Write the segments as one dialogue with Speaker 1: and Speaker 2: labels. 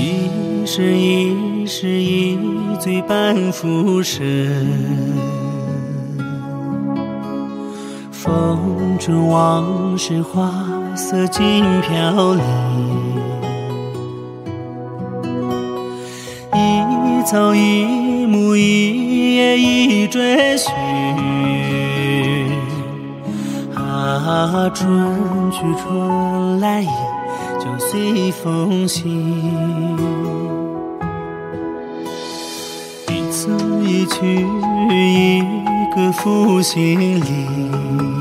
Speaker 1: 一生一世一醉半浮生，风中往事花色尽飘零，一草一木一叶一追寻，啊，春去春来也。就随风行，一走一去，一个负心灵。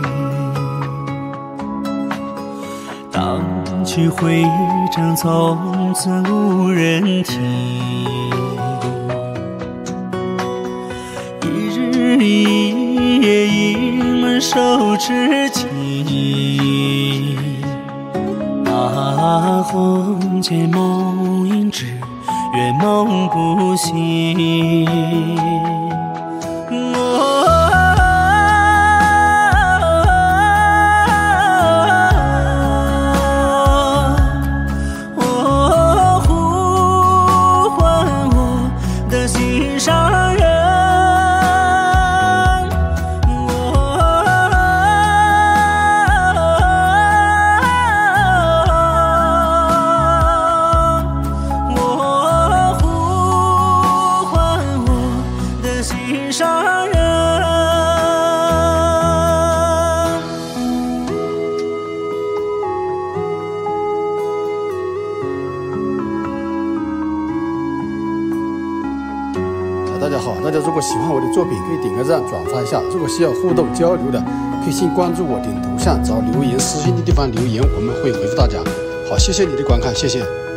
Speaker 1: 荡去回张，从此无人听。一日一夜，一门手持情。啊，红尘梦萦只圆梦不醒。
Speaker 2: 大家好，大家如果喜欢我的作品，可以点个赞、转发一下。如果需要互动交流的，可以先关注我，点头像找留言私信的地方留言，我们会回复大家。好，谢谢你的观看，谢谢。